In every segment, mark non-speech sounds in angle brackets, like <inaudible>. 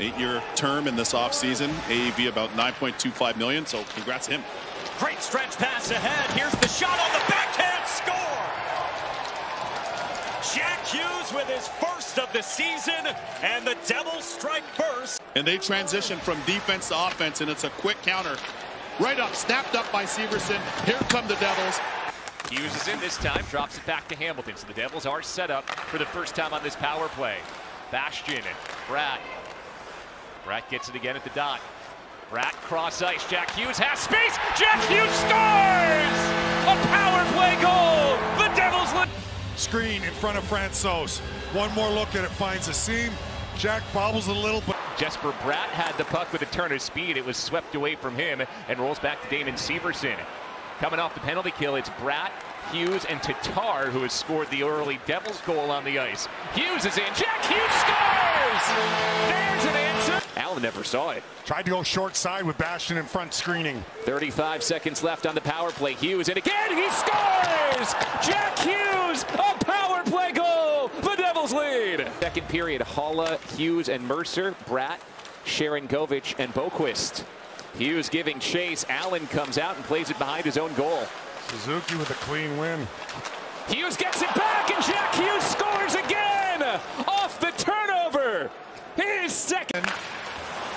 Eight-year term in this offseason. AAV about 9.25 million. So congrats to him. Great stretch pass ahead. Here's the shot on the backhand score. Jack Hughes with his first of the season, and the Devils strike first. And they transition from defense to offense, and it's a quick counter. Right up, snapped up by Severson. Here come the Devils. Hughes is in this time, drops it back to Hamilton. So the Devils are set up for the first time on this power play. Bastian and Bratt. Bratt gets it again at the dot. Bratt cross ice. Jack Hughes has space. Jack Hughes scores! A power play goal! The Devils look. Screen in front of Francouz. One more look at it, finds a seam. Jack bobbles a little, but Jesper Bratt had the puck with a turn of speed. It was swept away from him and rolls back to Damon Severson. Coming off the penalty kill, it's Bratt, Hughes, and Tatar who has scored the early Devils goal on the ice. Hughes is in. Jack Hughes scores! There's an answer. Allen never saw it. tried to go short side with Bastian in front screening. 35 seconds left on the power play. Hughes, and again he scores! Jack Hughes, a power play goal! The Devils lead. Second period, Haula, Hughes, and Mercer, Bratt, Sharangovich, and Boqvist. Hughes giving chase. Allen comes out and plays it behind his own goal. Suzuki with a clean win. Hughes gets it back, and Jack Hughes scores again off the turnover. His second.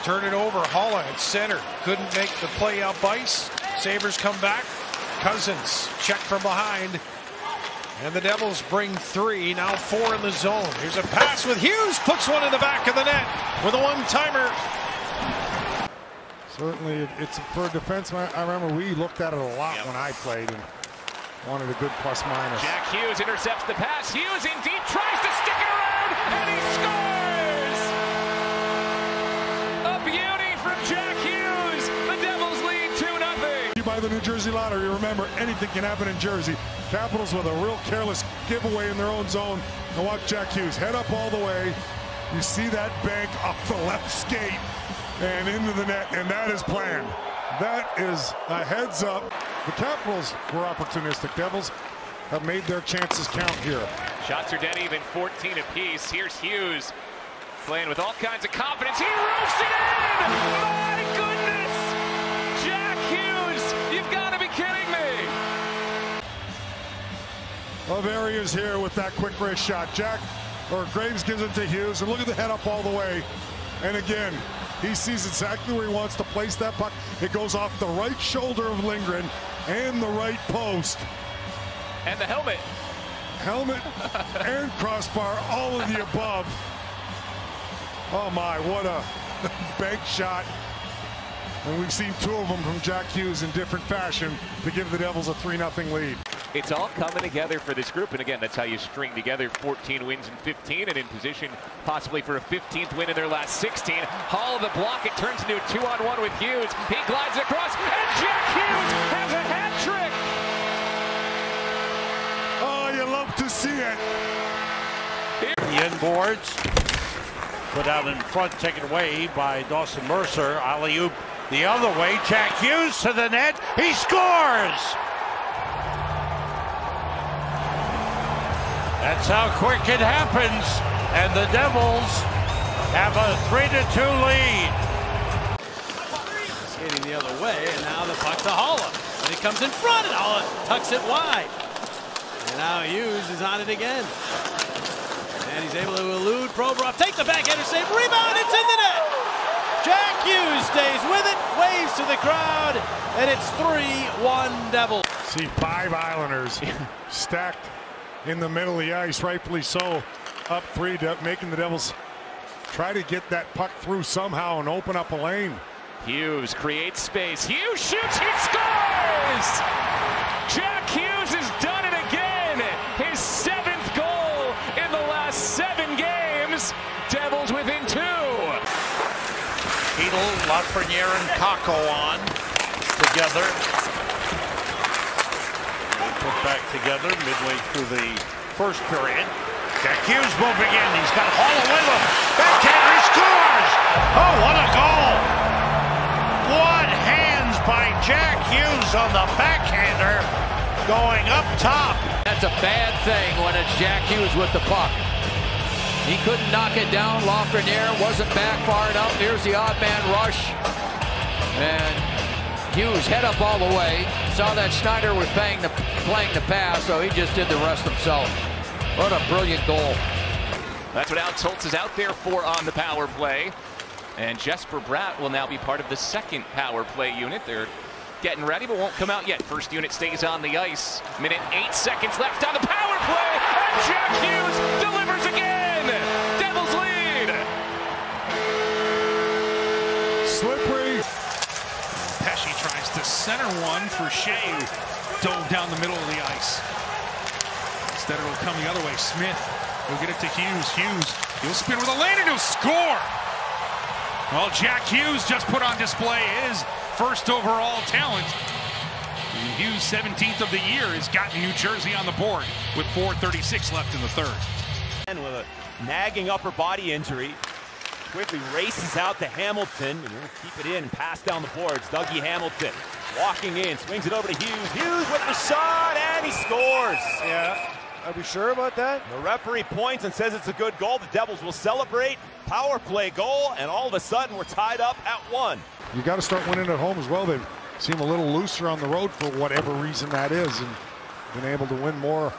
Turn it over. Haula at center. Couldn't make the play up ice. Sabres come back. Cozens check from behind. And the Devils bring three, now four in the zone. Here's a pass with Hughes, puts one in the back of the net with a one-timer. Certainly, it's for a defenseman. I remember we looked at it a lot when I played and wanted a good plus minus. Jack Hughes intercepts the pass. Hughes in deep, tries to stick it around, and he scores! The New Jersey Lottery, remember anything can happen in Jersey. Capitals with a real careless giveaway in their own zone. And watch Jack Hughes head up all the way. You see that bank off the left skate and into the net, and that is planned. That is a heads up. The Capitals were opportunistic. Devils have made their chances count here. Shots are dead even, 14 apiece. Here's Hughes playing with all kinds of confidence. He roofs it in! Laveri is here with that quick wrist shot. Jack or Graves gives it to Hughes, and look at the head up all the way. And again, he sees exactly where he wants to place that puck. It goes off the right shoulder of Lindgren and the right post. And the helmet. Helmet <laughs> and crossbar, all of the above. Oh my, what a <laughs> bank shot. And we've seen two of them from Jack Hughes in different fashion to give the Devils a 3-0 lead. It's all coming together for this group. And again, that's how you string together 14 wins in 15 and in position possibly for a 15th win in their last 16. Hall of the block. It turns into a two on one with Hughes. He glides across and Jack Hughes has a hat trick. Oh, you love to see it. The inboards. Put out in front, taken away by Dawson Mercer. Alley oop the other way. Jack Hughes to the net. He scores! That's how quick it happens. And the Devils have a 3 to 2 lead. Skating the other way, and now the puck to Haula. And he comes in front, and Haula tucks it wide. And now Hughes is on it again. And he's able to elude Provorov. Take the backhander save. Rebound. It's in the net. Jack Hughes stays with it, waves to the crowd, and it's 3-1 Devils. See five Islanders <laughs> stacked in the middle of the ice, rightfully so. Up three, making the Devils try to get that puck through somehow and open up a lane. Hughes creates space. Hughes shoots. He scores! Jack Hughes has done it again. His seventh goal in the last seven games. Devils within two. Chytil, Lafreniere, and Kakko on together. Back together midway through the first period. Jack Hughes moving in. He's got Hall with him. Backhander scores! Oh, what a goal! What hands by Jack Hughes on the backhander going up top. That's a bad thing when it's Jack Hughes with the puck. He couldn't knock it down. Lafreniere wasn't back far enough. Here's the odd man rush. And Hughes head up all the way. Saw that Schneider was playing the, playing the pass, so he just did the rest himself. What a brilliant goal. That's what Alex Holtz is out there for on the power play. And Jesper Bratt will now be part of the second power play unit. They're getting ready, but won't come out yet. First unit stays on the ice. Minute eight seconds left on the power play. And Jack Hughes delivers center one for Shea. Dove down the middle of the ice. Instead it'll come the other way. Smith will get it to Hughes. Hughes, he'll spin with a lane and he'll score. Well, Jack Hughes just put on display his first overall talent. Hughes, 17th of the year, has gotten New Jersey on the board with 4.36 left in the third. And with a nagging upper body injury, quickly races out to Hamilton. And will keep it in, and pass down the boards. Dougie Hamilton walking in, swings it over to Hughes. Hughes with the shot, and he scores. Yeah. Are we sure about that? The referee points and says it's a good goal. The Devils will celebrate. Power play goal, and all of a sudden we're tied up at one. You got to start winning at home as well. They seem a little looser on the road for whatever reason that is, and been able to win more.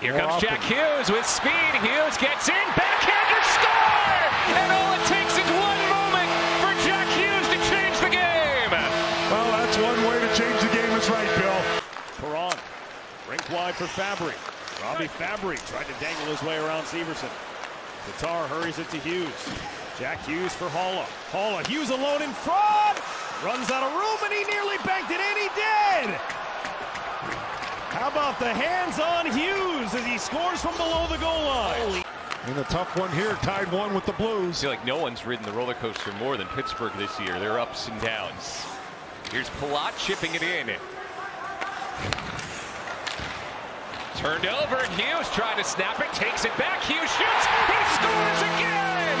Here more comes often. Jack Hughes with speed. Hughes gets in, backhander score! And all wide for Fabbri. Robbie Fabbri tried to dangle his way around Severson. Tatar hurries it to Hughes. Jack Hughes for Haula. Haula, Hughes alone in front! Runs out of room and he nearly banked it in, he did! How about the hands on Hughes as he scores from below the goal line? Holy And a tough one here, tied one with the Blues. I feel like no one's ridden the roller coaster more than Pittsburgh this year. Their ups and downs. Here's Palat chipping it in. Turned over, and Hughes trying to snap it, takes it back. Hughes shoots, he scores again!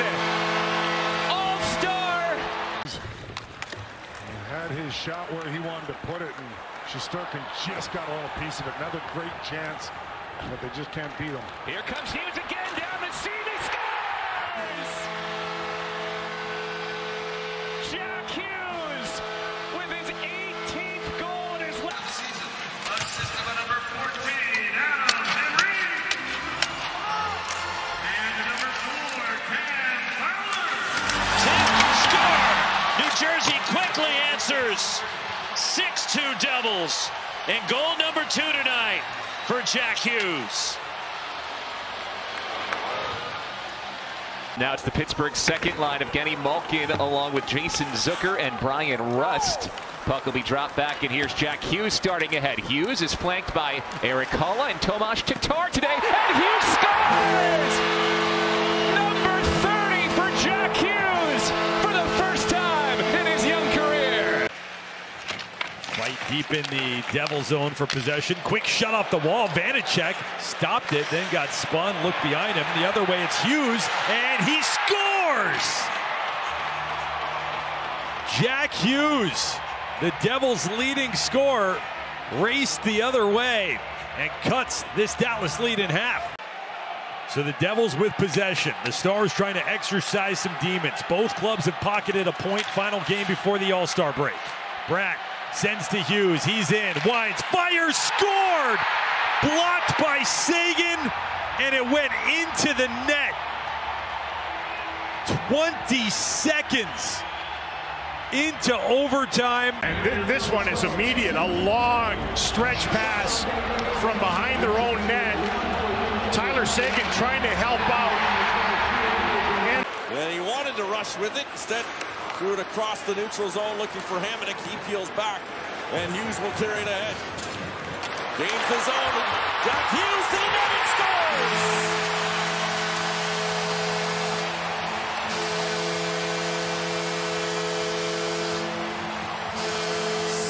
All-star! He had his shot where he wanted to put it, and Shesterkin just got a little piece of it. Another great chance, but they just can't beat him. Here comes Hughes again, quickly 6-2 Devils. And goal number two tonight for Jack Hughes. Now it's the Pittsburgh second line of Genny Malkin along with Jason Zucker and Bryan Rust. Puck will be dropped back, and here's Jack Hughes starting ahead. Hughes is flanked by Erik Haula and Tomas Tatar today, and Hughes scores! Deep in the devil zone for possession. Quick shot off the wall. Vanecek stopped it, then got spun, looked behind him. The other way, it's Hughes, and he scores! Jack Hughes, the Devils' leading scorer, raced the other way and cuts this Dallas lead in half. So the Devils with possession. The Stars trying to exercise some demons. Both clubs have pocketed a point. Final game before the All-Star break. Bratt sends to Hughes. He's in. Winds. Fires. Scored. Blocked by Sagan. And it went into the net. 20 seconds into overtime. And th- this one is immediate. A long stretch pass from behind their own net. Tyler Sagan trying to help out. And And he wanted to rush with it. Instead, threw it across the neutral zone looking for Hamonic. He peels back, and Hughes will carry it ahead. Gains the zone. Jack Hughes to the net and scores!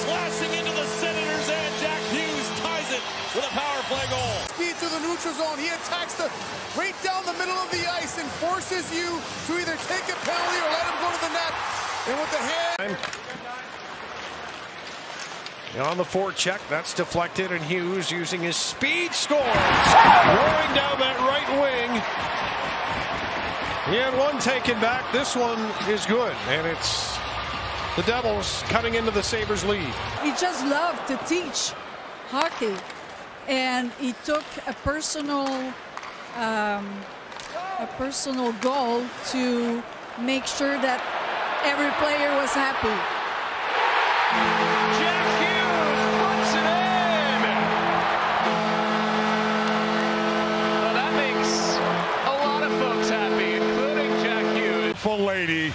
Slashing into the Senators, and Jack Hughes ties it with a power play goal. Speed to the neutral zone. He attacks the right down the middle of the ice and forces you to either take a penalty And with the hand. On the forecheck, that's deflected, and Hughes using his speed scores. Roaring down that right wing. He had one taken back. This one is good, and it's the Devils cutting into the Sabres lead. He just loved to teach hockey, and he took a personal, um, a personal goal to make sure that every player was happy. Jack Hughes puts it in. Well, that makes a lot of folks happy, including Jack Hughes. Full lady,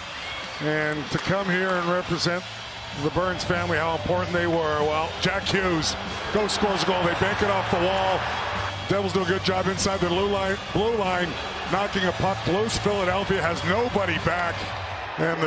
and to come here and represent the Burns family, how important they were. Well, Jack Hughes goes scores a goal. They bank it off the wall. Devils do a good job inside the blue line, blue line, knocking a puck loose. Philadelphia has nobody back, and the